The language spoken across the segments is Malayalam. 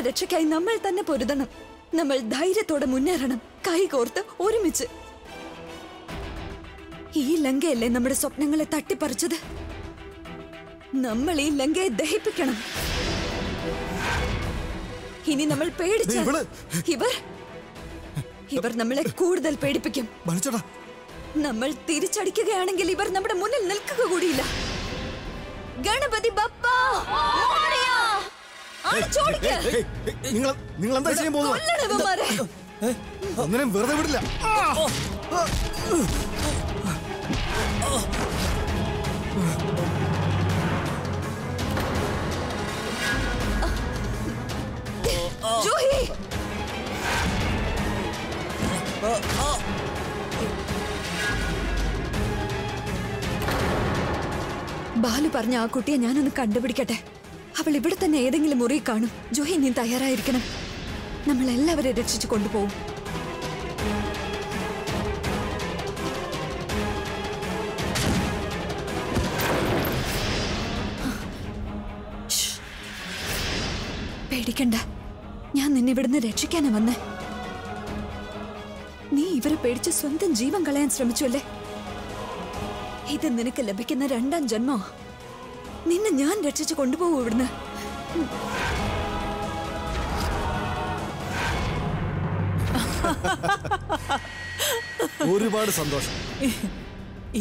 നമ്മുടെ രക്ഷയ്ക്കായി നമ്മൾ തന്നെ പൊരുതണം. നമ്മൾ ധൈര്യത്തോടെ മുന്നേറണം. കൈകോർത്ത് ഒരുമിച്ച്. ഈ ലങ്കയല്ലേ നമ്മുടെ സ്വപ്നങ്ങളെ തട്ടിപ്പറിച്ചത്? നമ്മൾ ഈ ലങ്കയെ ദഹിപ്പിക്കണം. ഇനി നമ്മൾ പേടിച്ച ഇവർ ഇവർ നമ്മളെ കൂടുതൽ പേടിപ്പിക്കും. നമ്മൾ തിരിച്ചടിക്കുകയാണെങ്കിൽ ഇവർ നമ്മുടെ മുന്നിൽ നിൽക്കുക കൂടിയില്ല. ഗണപതി ബപ്പ! നിങ്ങൾ നിങ്ങൾ എന്താ ചെയ്യാൻ പോകുന്നത്? അങ്ങനെ വെറുതെ വിടില്ല. ജൂഹി! ബാലു പറഞ്ഞ ആ കുട്ടിയെ ഞാനൊന്ന് കണ്ടുപിടിക്കട്ടെ? അവൾ ഇവിടെ തന്നെ ഏതെങ്കിലും മുറി കാണും. ജോഹി നീ തയ്യാറായിരിക്കണം. നമ്മൾ എല്ലാവരെയും രക്ഷിച്ചു കൊണ്ടുപോകും. പേടിക്കണ്ട. ഞാൻ നിന്നെ ഇവിടുന്ന് രക്ഷിക്കാനാ വന്നേ. നീ ഇവരെ പേടിച്ച് സ്വന്തം ജീവൻ കളയാൻ ശ്രമിച്ചു അല്ലേ ഇത് നിനക്ക് ലഭിക്കുന്ന രണ്ടാം ജന്മോ നിന്നെ ഞാൻ രക്ഷിച്ചു കൊണ്ടുപോകും ഇവിടുന്ന്? ഒരുപാട് സന്തോഷം.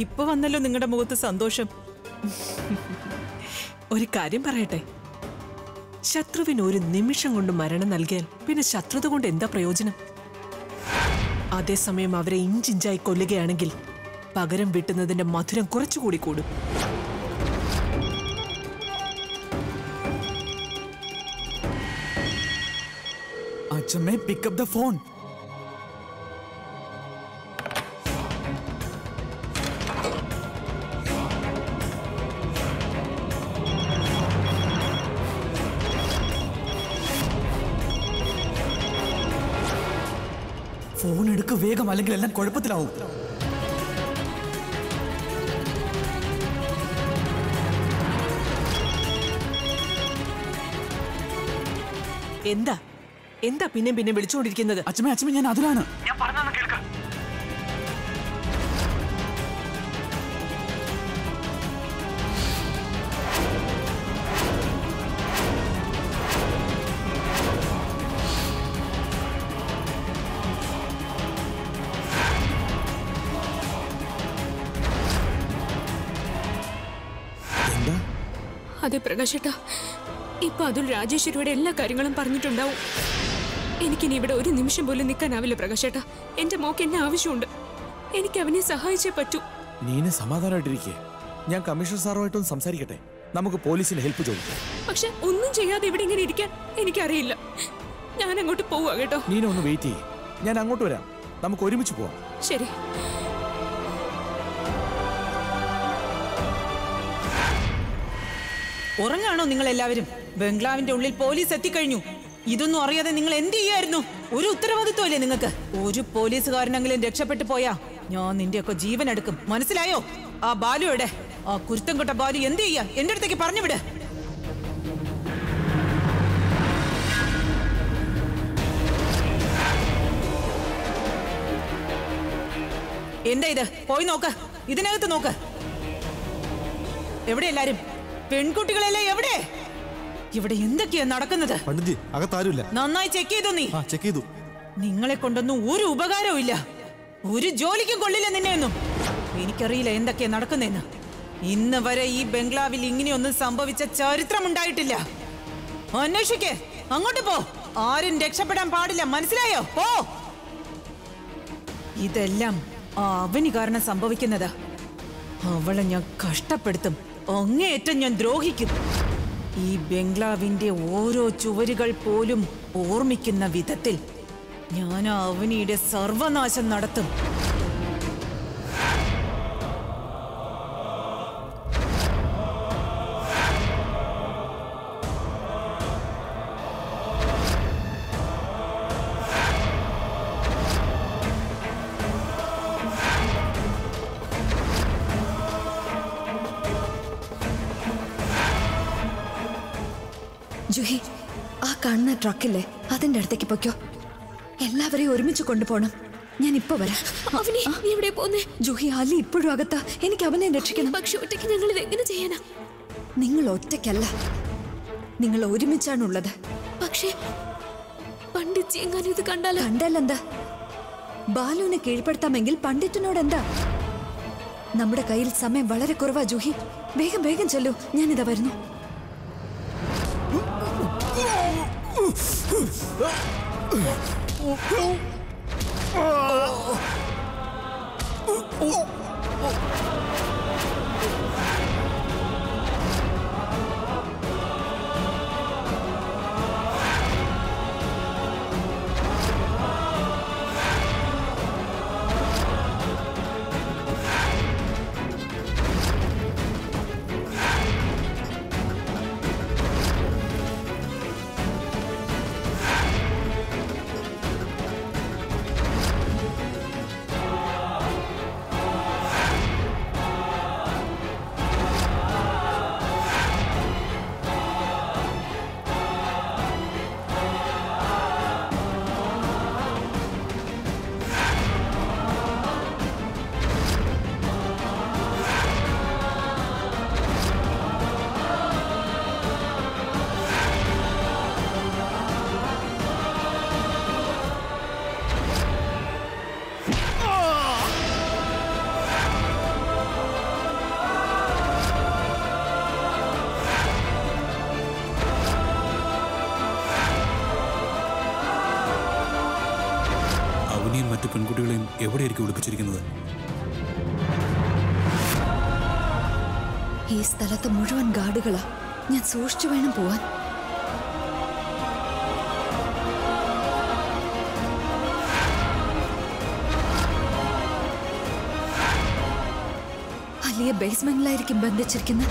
ഇപ്പൊ വന്നല്ലോ നിങ്ങളുടെ മുഖത്ത് സന്തോഷം. ഒരു കാര്യം പറയട്ടെ. ശത്രുവിന് ഒരു നിമിഷം കൊണ്ട് മരണം നൽകിയാൽ പിന്നെ ശത്രുത കൊണ്ട് എന്താ പ്രയോജനം? അതേസമയം അവരെ ഇഞ്ചിഞ്ചായി കൊല്ലുകയാണെങ്കിൽ പകരം വിട്ടുന്നതിന്റെ മധുരം കുറച്ചുകൂടി കൂടും. അച്ഛമ്മേ പിക്കപ്പ് ദ ഫോൺ ഫോൺ എടുക്ക് വേഗം അല്ലെങ്കിൽ എല്ലാം കുഴപ്പത്തിലാവും എന്താ എന്താ പിന്നെയും പിന്നെ വിളിച്ചുകൊണ്ടിരിക്കുന്നത്? അച്ഛമ്മ അച്ഛമ്മ ഞാൻ അതിലാണ്. ഞാൻ പറഞ്ഞു എന്താ? അതെ പ്രകാശേട്ടാ. ഇപ്പൊ അതുൽ രാജേശ്വരിയുടെ എല്ലാ കാര്യങ്ങളും പറഞ്ഞിട്ടുണ്ടാവും. എനിക്കിനി ഇവിടെ ഒരു നിമിഷം പോലും നിൽക്കാനാവില്ല പ്രകാശേട്ടാ. എന്റെ മോക്ക് എന്നെ ആവശ്യമുണ്ട്. എനിക്ക് അവനെ സഹായിച്ചേ പറ്റൂ. നീന സമാധാനമായിട്ടിരിക്കേ. ഞാൻ കമ്മീഷണർ സാറുമായിട്ടൊന്ന് സംസാരിക്കട്ടെ. നമുക്ക് പോലീസിന് ഹെൽപ്പ് ചോദിക്കാം പക്ഷെ ഒന്നും ചെയ്യാതെ ഇവിടെ ഇങ്ങനെ ഇരിക്കാൻ എനിക്കറിയില്ല. ഞാൻ അങ്ങോട്ട് പോവാ കേട്ടോ. നീന ഒന്ന് വെയിറ്റ് ചെയ്യേ. ഞാൻ അങ്ങോട്ട് വരാം. നമുക്ക് ഒരുമിച്ച് പോവാം. ശരി. ഉറങ്ങാണോ നിങ്ങൾ എല്ലാവരും ബംഗ്ലാവിന്റെ ഉള്ളിൽ പോലീസ് എത്തിക്കഴിഞ്ഞു. ഇതൊന്നും അറിയാതെ നിങ്ങൾ എന്ത് ചെയ്യായിരുന്നു? ഒരു ഉത്തരവാദിത്വമല്ലേ നിങ്ങൾക്ക്? ഒരു പോലീസുകാരനെങ്കിലും രക്ഷപ്പെട്ടു പോയാ ഞാൻ നിന്റെയൊക്കെ ജീവൻ എടുക്കും. മനസ്സിലായോ? ആ ബാലു എവിടെ? ആ കുരുത്തം കൊട്ട ബാലു എന്ത് ചെയ്യാ? എന്റെ അടുത്തേക്ക് പറഞ്ഞു വിട്. എന്താ ഇത്? പോയി നോക്ക്. ഇതിനകത്ത് നോക്ക്. എവിടെ എല്ലാരും? പെൺകുട്ടികളെല്ലാം എവിടെ? ഇവിടെ എന്തൊക്കെയാ നടക്കുന്നത്? പണ്ഡിറ്റ്ജി അകത്താരുമില്ല. നന്നായി ചെക്ക് ചെയ്തു നീ? ആ ചെക്ക് ചെയ്തു. നിങ്ങളെ കൊണ്ടൊന്നും ഒരു ഉപകാരവും ഇല്ല. ഒരു ജോലിക്കും കൊള്ളില്ല നിന്നെയൊന്നും എനിക്കറിയില്ല എന്തൊക്കെയാ നടക്കുന്നതെന്ന്. ഇന്ന് വരെ ഈ ബംഗ്ലാവിൽ ഇങ്ങനെയൊന്നും സംഭവിച്ച ചരിത്രം ഉണ്ടായിട്ടില്ല. അന്വേഷിക്കേ. അങ്ങോട്ട് പോ. ആരും രക്ഷപ്പെടാൻ പാടില്ല. മനസ്സിലായോ? പോ. ഇതെല്ലാം ആ അവന് കാരണം സംഭവിക്കുന്നത്. അവളെ ഞാൻ കഷ്ടപ്പെടുത്തും. അങ്ങേയറ്റം ഞാൻ ദ്രോഹിക്കും. ഈ ബംഗ്ലാവിന്റെ ഓരോ ചുവരുകൾ പോലും ഓർമ്മിക്കുന്ന വിധത്തിൽ ഞാൻ അവനിയുടെ സർവനാശം നടത്തും. ജുഹി ആ കാണുന്ന ട്രക്കില്ലേ? അതിന്റെ അടുത്തേക്ക് പൊയ്ക്കോ. എല്ലാവരെയും ഒരുമിച്ച് കൊണ്ടുപോകണം. ഞാൻ ഇപ്പൊ വരാം. അവനെ നീ എവിടെ പോന്നേ? ജുഹി അലി ഇപ്പോഴും അകത്താ. എനിക്ക് അവനെ രക്ഷിക്കണം. പക്ഷേ ഒറ്റയ്ക്ക് ഞങ്ങൾ ഇത് എങ്ങനെ ചെയ്യാനാ? നിങ്ങൾ ഒറ്റയ്ക്കല്ല. നിങ്ങൾ ഒരുമിച്ചാണ് ഉള്ളത് പക്ഷേ പണ്ഡിറ്റ് എങ്ങാനും ഇത് കണ്ടാലോ? കണ്ടല്ലെന്താ ബാലുവിനെ കീഴ്പ്പെടുത്താമെങ്കിൽ പണ്ഡിറ്റിനോട് എന്താ? നമ്മുടെ കയ്യിൽ സമയം വളരെ കുറവാ ജൂഹി. വേഗം വേഗം ചെല്ലൂ. ഞാനിതാ വരുന്നു. അവനെയും ഈ സ്ഥലത്ത് മുഴുവൻ ഗാർഡുകളാ. ഞാൻ സൂക്ഷിച്ചു വേണം പോവാൻ. ബേസ്മെന്റിലായിരിക്കും ബന്ധിച്ചിരിക്കുന്നത്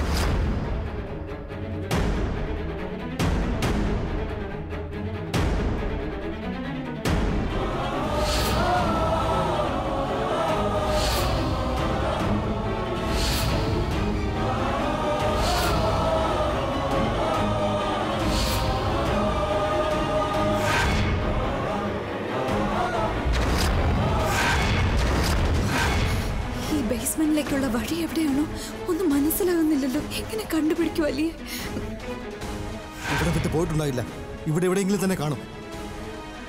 ഇവിടെ എവിടെയെങ്കിലും തന്നെ കാണും.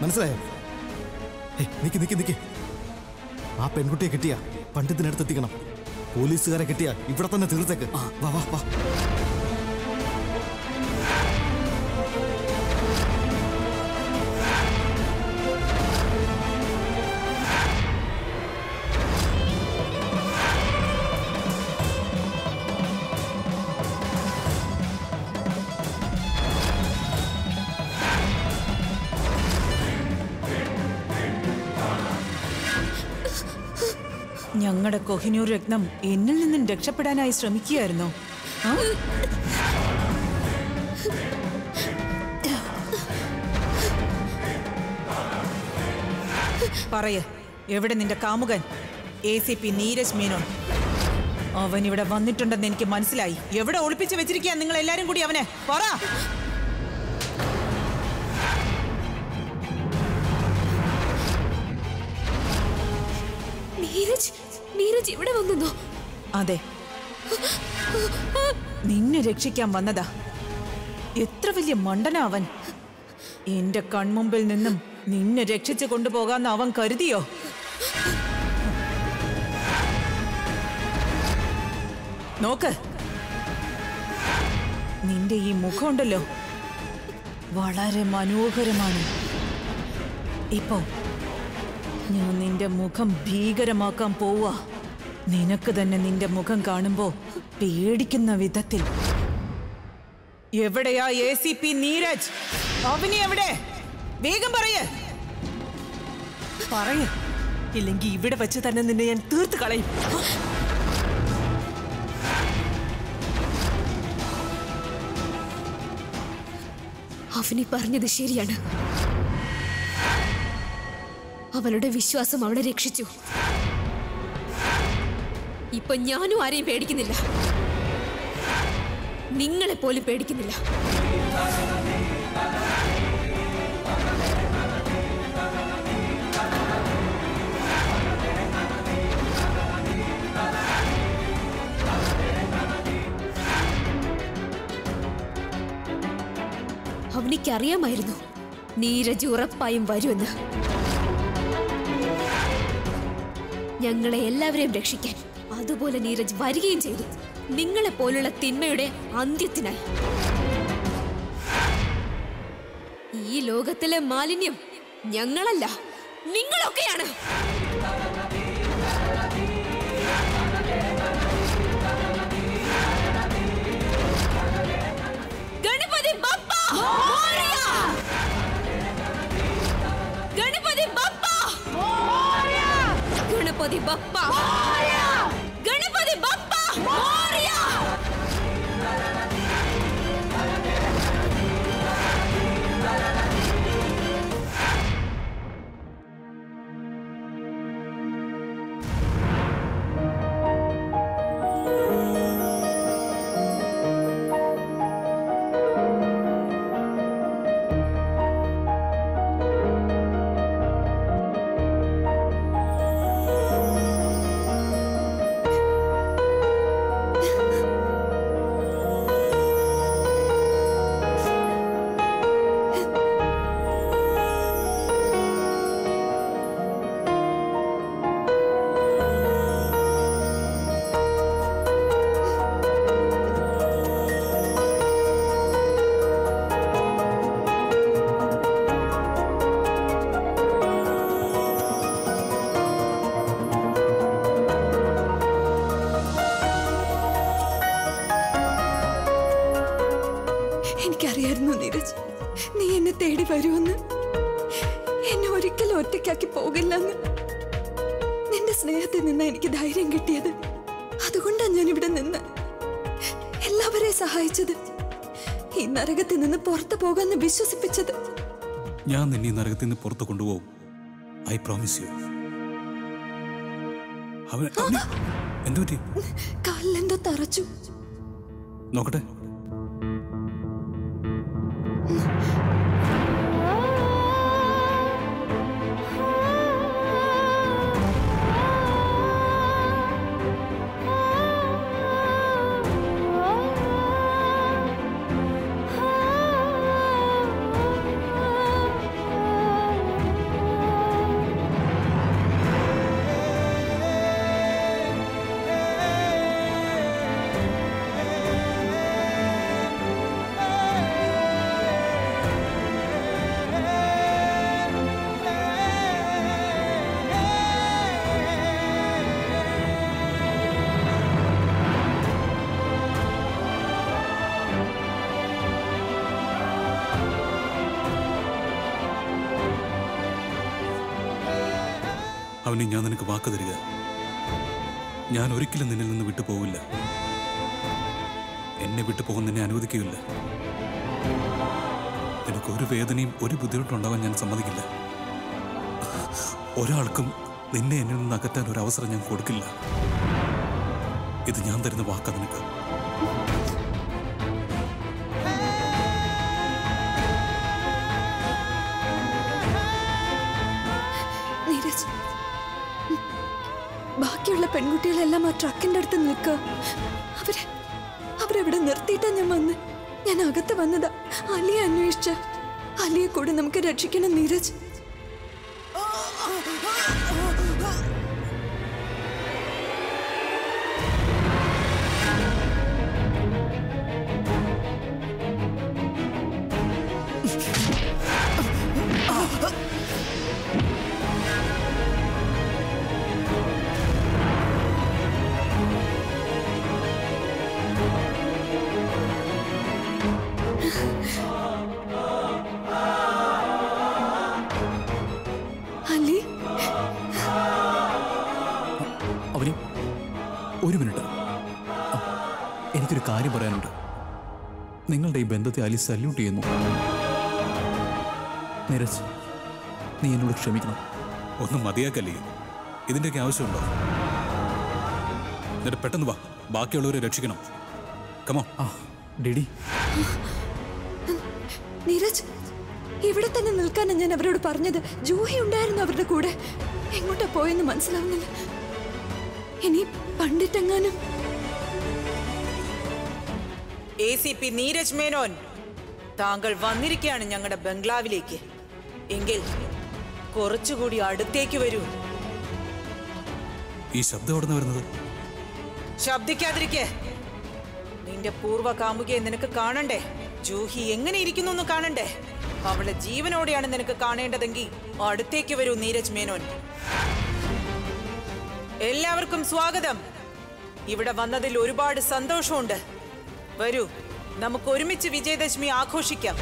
മനസ്സിലായോ? നിക്ക് നിക്ക് നിക്ക്. ആ പെൺകുട്ടിയെ കിട്ടിയ പണ്ഡിത്തിനടുത്ത് എത്തിക്കണം പോലീസുകാരെ കിട്ടിയ ഇവിടെ തന്നെ തീർത്തേക്ക്. ആ. വാ വാ വാ. ഞങ്ങളുടെ കൊഹിനൂർ രത്നം എന്നിൽ നിന്നും രക്ഷപ്പെടാനായി ശ്രമിക്കുകയായിരുന്നു. പറയ എവിടെ നിന്റെ കാമുകൻ? A C P Neeraj Menon. അവൻ ഇവിടെ വന്നിട്ടുണ്ടെന്ന് എനിക്ക് മനസ്സിലായി. എവിടെ ഒളിപ്പിച്ച് വെച്ചിരിക്കുക നിങ്ങൾ എല്ലാരും കൂടി അവനെ? പറ! ഇവിടെ വന്നോ? അതെ. നിന്നെ രക്ഷിക്കാൻ വന്നതാ. എത്ര വലിയ മണ്ടനാ അവൻ. എന്റെ കൺമുമ്പിൽ നിന്നും നിന്നെ രക്ഷിച്ചു കൊണ്ടുപോകാന്ന് അവൻ കരുതിയോ? നോക്ക്. നിന്റെ ഈ മുഖമുണ്ടല്ലോ. വളരെ മനോഹരമാണ്. ഇപ്പോ ഞാൻ നിന്റെ മുഖം ഭീകരമാക്കാൻ പോവാ. നിനക്ക് തന്നെ നിന്റെ മുഖം കാണുമ്പോ പേടിക്കുന്ന വിധത്തിൽ. എവിടെയാ A C P Neeraj? Avani എവിടെ? വേഗം പറയേ. പറയ. ഇല്ലെങ്കിൽ ഇവിടെ വെച്ച് തന്നെ നിന്നെ ഞാൻ തീർത്ത് കളയും. അവനി പറഞ്ഞത് ശരിയാണ്. അവളുടെ വിശ്വാസം അവളെ രക്ഷിച്ചു. ഇപ്പൊ ഞാനും ആരെയും പേടിക്കുന്നില്ല. നിങ്ങളെ പോലും പേടിക്കുന്നില്ല. അവനിക്കറിയാമായിരുന്നു നീരജ് ഉറപ്പായും വരുമെന്ന്. ഞങ്ങളെ എല്ലാവരെയും രക്ഷിക്കാൻ അതുപോലെ നീരജ് വരികയും ചെയ്തു. നിങ്ങളെ പോലുള്ള തിന്മയുടെ അന്ത്യത്തിനായി. ഈ ലോകത്തിലെ മാലിന്യം ഞങ്ങളല്ല നിങ്ങളൊക്കെയാണ്. ഗണപതി ബപ്പ! ഗണപതി ബപ്പ! ഗണപതി ബപ്പ! ഗണപതി ബപ്പ മോറിയ! പോകാന്ന് വിശ്വസിപ്പിച്ചത്. ഞാൻ നിന്നെ നരകത്തിൽ നിന്ന് പുറത്തു കൊണ്ടുപോകും. ഐ പ്രോമിസ് യു അവൻ എന്തു പറ്റി കാലിലെന്തോ തറച്ചു. നോക്കട്ടെ. അവനെ ഞാൻ നിനക്ക് വാക്ക് തരിക. ഞാൻ ഒരിക്കലും നിന്നിൽ നിന്ന് വിട്ടു പോവില്ല. എന്നെ വിട്ടു പോകാൻ നിന്നെ അനുവദിക്കുകയില്ല. നിനക്ക് ഒരു വേദനയും ഒരു ബുദ്ധിമുട്ടുണ്ടാവാൻ ഞാൻ സമ്മതിക്കില്ല. ഒരാൾക്കും നിന്നെ എന്നിൽ നിന്ന് അകറ്റാൻ ഒരു അവസരം ഞാൻ കൊടുക്കില്ല. ഇത് ഞാൻ തരുന്ന വാക്കാ നിനക്ക്. പെൺകുട്ടികളെല്ലാം ആ ട്രക്കിന്റെ അടുത്ത് നിൽക്കുക അവരെ അവരെവിടെ നിർത്തിയിട്ടാ ഞാൻ വന്ന്. ഞാൻ അകത്ത് വന്നതാ. അലിയെ അന്വേഷിച്ച. അലിയെ കൂടെ നമുക്ക് രക്ഷിക്കണം നീരജ്. അലി? അവനി ഒരു മിനിറ്റ്. എനിക്കൊരു കാര്യം പറയാനുണ്ട്. നിങ്ങളുടെ ഈ ബന്ധത്തെ അലി സല്യൂട്ട് ചെയ്യുന്നു. നിരജ് നീ എന്നോട് ക്ഷമിക്കണം. ഒന്നും മതിയാക്കല്ലേ? ഇതിന്റെയൊക്കെ ആവശ്യമുണ്ടോ? എന്നിട്ട് പെട്ടെന്ന് വാ. ബാക്കിയുള്ളവരെ രക്ഷിക്കണം. കമോ ആ ഡിഡി നീരജ് ഇവിടെ തന്നെ നിൽക്കാനാണ് ഞാൻ അവരോട് പറഞ്ഞത്. ജൂഹി ഉണ്ടായിരുന്നു അവരുടെ കൂടെ. എങ്ങോട്ടാ പോയെന്ന് മനസ്സിലാവുന്നില്ല. ഇനി പണ്ടിട്ടെങ്ങാനും. A C P Neeraj Menon താങ്കൾ വന്നിരിക്കുകയാണ് ഞങ്ങളുടെ ബംഗ്ലാവിലേക്ക്. എങ്കിൽ കുറച്ചുകൂടി അടുത്തേക്ക് വരൂ. ഈ ശബ്ദം എവിടെ നിന്ന് വരുന്നത്? ശബ്ദിക്കാതിരിക്കെ. നിന്റെ പൂർവ കാമുകിയെ നിനക്ക് കാണണ്ടേ? ജൂഹി എങ്ങനെ ഇരിക്കുന്നു എന്ന് കാണണ്ടേ? അവളെ ജീവനോടെയാണ് നിനക്ക് കാണേണ്ടതെങ്കിൽ അടുത്തേക്ക് വരൂ നീരജ് മേനോൻ. എല്ലാവർക്കും സ്വാഗതം. ഇവിടെ വന്നതിൽ ഒരുപാട് സന്തോഷമുണ്ട്. വരൂ നമുക്ക് ഒരുമിച്ച് വിജയദശമി ആഘോഷിക്കാം.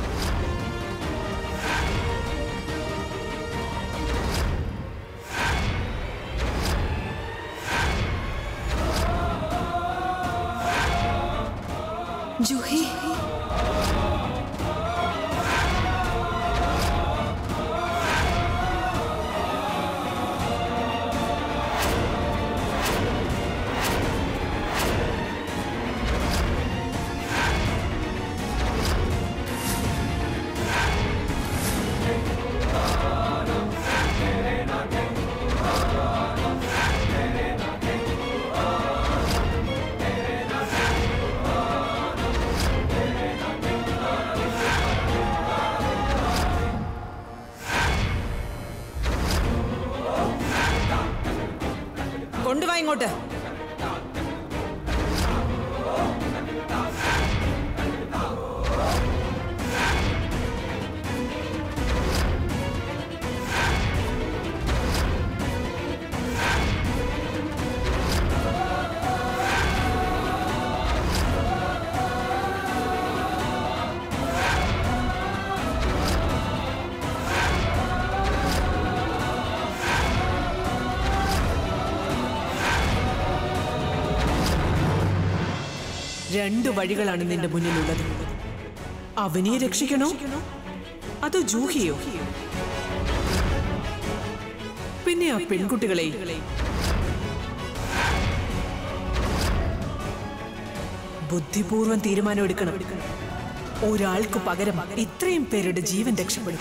ജൂഹി Oh. രണ്ട് വഴികളാണ് നിന്റെ മുന്നിലുള്ളത്. അവനെ രക്ഷിക്കണോ? അതോ ജൂഹിയോ? പിന്നെ ആ പെൺകുട്ടികളെ. ബുദ്ധിപൂർവം തീരുമാനം എടുക്കണം. ഒരാൾക്ക് പകരം ഇത്രയും പേരുടെ ജീവൻ രക്ഷപ്പെടും.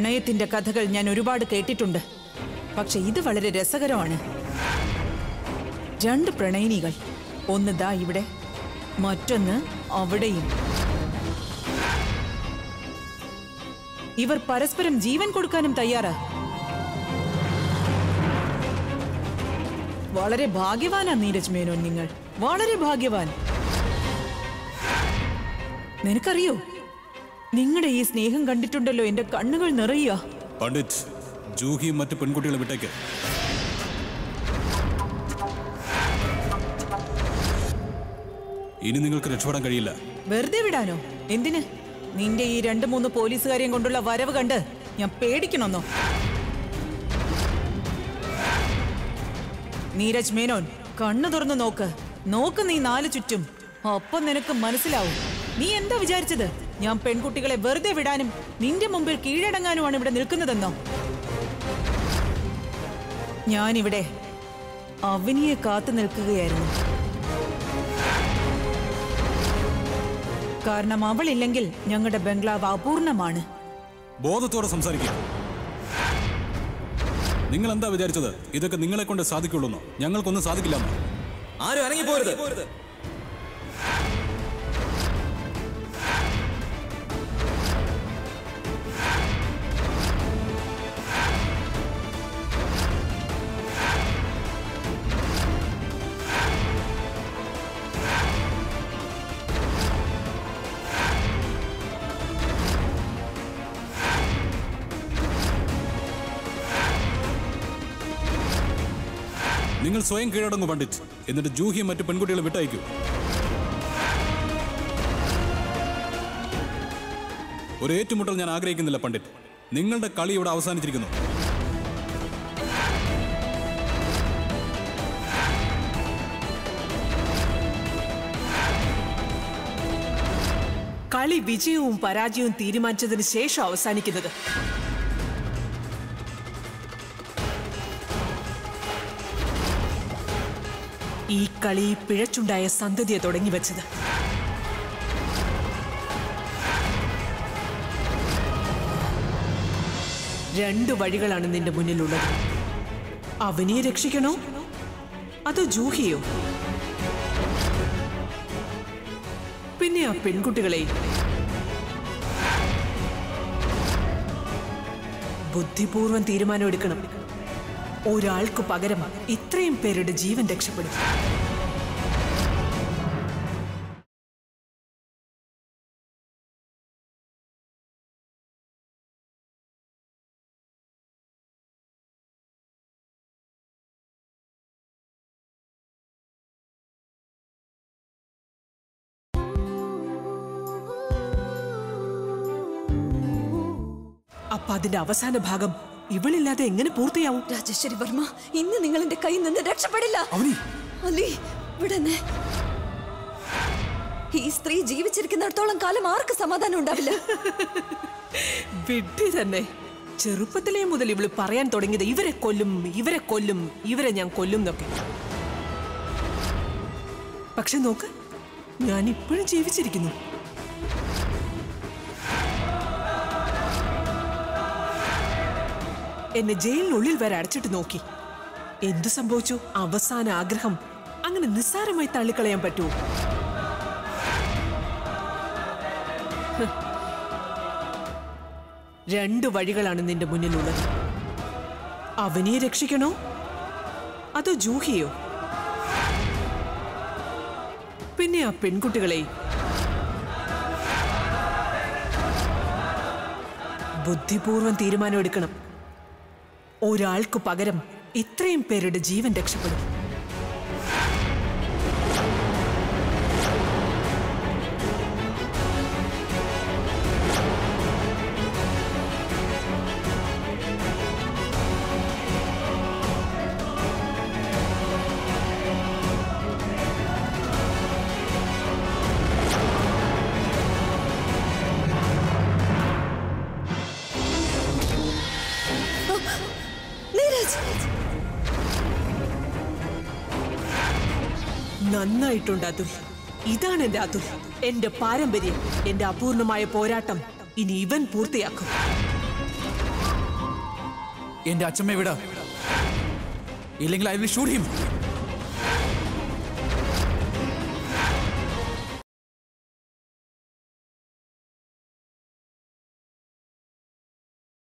പ്രണയത്തിന്റെ കഥകൾ ഞാൻ ഒരുപാട് കേട്ടിട്ടുണ്ട്. പക്ഷെ ഇത് വളരെ രസകരമാണ്. രണ്ട് പ്രണയിനികൾ. ഒന്ന് ദാ ഇവിടെ മറ്റൊന്ന് അവിടെയും. ഇവർ പരസ്പരം ജീവൻ കൊടുക്കാനും തയ്യാറാ. വളരെ ഭാഗ്യവാനാ നീരജ് മേനോൻ നിങ്ങൾ. വളരെ ഭാഗ്യവാൻ. നിനക്കറിയോ? നിങ്ങളുടെ ഈ സ്നേഹം കണ്ടിട്ടുണ്ടല്ലോ എന്റെ കണ്ണുകൾ നിറയുക. പണ്ഡിറ്റ് ജൂഹിയും മറ്റു പെൺകുട്ടികളെ വിട്ടേക്ക്. ഇനി നിങ്ങൾക്ക് രക്ഷപ്പെടാൻ കഴിയില്ല. വെറുതെ വിടാനോ? എന്തിന്? നിന്റെ ഈ രണ്ട് മൂന്ന് പോലീസുകാരെയും കൊണ്ടുള്ള വരവ് കണ്ട് ഞാൻ പേടിക്കണമെന്നോ? നീരജ് മേനോൻ കണ്ണു തുറന്നു നോക്ക്. നോക്ക് നീ നാല് ചുറ്റും. അപ്പൊ നിനക്ക് മനസ്സിലാവും. നീ എന്താ വിചാരിച്ചത്? ഞാൻ പെൺകുട്ടികളെ വെറുതെ വിടാനും നിന്റെ മുമ്പിൽ കീഴടങ്ങാനുമാണ് ഇവിടെ നിൽക്കുന്നതെന്നോ? ഞാനിവിടെ അവനിയെ കാത്തു നിൽക്കുകയായിരുന്നു. കാരണം അവളില്ലെങ്കിൽ ഞങ്ങളുടെ ബംഗ്ലാവ് അപൂർണമാണ്. ബോധത്തോടെ സംസാരിക്കുക. നിങ്ങൾ എന്താ വിചാരിച്ചത്? ഇതൊക്കെ നിങ്ങളെ കൊണ്ട് സാധിക്കുള്ളൂ ഞങ്ങൾക്കൊന്നും സാധിക്കില്ല ആരും ഇറങ്ങിപ്പോരുത്. നിങ്ങൾ സ്വയം കീഴടങ്ങു പണ്ഡിറ്റ്. എന്നിട്ട് ജൂഹിയും മറ്റു പെൺകുട്ടികളെ വിട്ടയക്കൂ. ഒരു ഏറ്റുമുട്ടൽ ഞാൻ ആഗ്രഹിക്കുന്നില്ല പണ്ഡിറ്റ്. നിങ്ങളുടെ കളി ഇവിടെ അവസാനിച്ചിരിക്കുന്നു. കളി വിജയവും പരാജയവും തീരുമാനിച്ചതിന് ശേഷം അവസാനിക്കുന്നത്. ഈ കളി പിഴച്ചുണ്ടായ സന്തതിയെ തുടങ്ങി വെച്ചത്. രണ്ട് വഴികളാണ് നിന്റെ മുന്നിലുള്ളത്. അവനെ രക്ഷിക്കണോ? അതോ ജൂഹിയോ? പിന്നെ ആ പെൺകുട്ടികളെ. ബുദ്ധിപൂർവം തീരുമാനമെടുക്കണം. ഒരാൾക്ക് പകരം ഇത്രയും പേരുടെ ജീവൻ രക്ഷപ്പെടും. അപ്പൊ അതിന്റെ അവസാന ഭാഗം ഇവളില്ലാതെ എങ്ങനെ പൂർത്തിയാവും? രാജേശ്വരി വർമ്മ ഇന്ന് നിങ്ങൾ എന്റെ കയ്യിൽ നിന്ന് രക്ഷപ്പെടില്ല. അവനി. അലി ഇവിടെ ഈ സ്ത്രീ ജീവിച്ചിരിക്കുന്നിടത്തോളം കാലം ആർക്ക് സമാധാനം ഉണ്ടാവില്ല. വിഡ്ഢി തന്നെ. ചെറുപ്പത്തിലേ മുതൽ ഇവൾ പറയാൻ തുടങ്ങിയത് ഇവരെ കൊല്ലും ഇവരെ കൊല്ലും ഇവരെ ഞാൻ കൊല്ലും എന്നൊക്കെ. പക്ഷെ നോക്ക് ഞാൻ ഇപ്പോഴും ജീവിച്ചിരിക്കുന്നു. എന്നെ ജയിലിനുള്ളിൽ വരെ അടച്ചിട്ട് നോക്കി. എന്തു സംഭവിച്ചു? അവസാന ആഗ്രഹം. അങ്ങനെ നിസ്സാരമായി തള്ളിക്കളയാൻ പറ്റുമോ? രണ്ട് വഴികളാണ് നിന്റെ മുന്നിലുള്ളത്. അവനെ രക്ഷിക്കണോ? അതോ ജൂഹിയോ പിന്നെ ആ പെൺകുട്ടികളെ. ബുദ്ധിപൂർവം തീരുമാനമെടുക്കണം. ഒരാൾക്ക് പകരം ഇത്രയും പേരുടെ ജീവൻ രക്ഷപ്പെടും. നന്നായിട്ടുണ്ട് അതുൽ. ഇതാണ് എന്റെ അതുൽ. എന്റെ പാരമ്പര്യം എന്റെ അപൂർണമായ പോരാട്ടം ഇനി ഇവൻ പൂർത്തിയാക്കും. എന്റെ അച്ഛമ്മ ഇവിടെ ഇല്ലെങ്കിൽ ഐ വിൽ ഷൂട്ട് ഹിം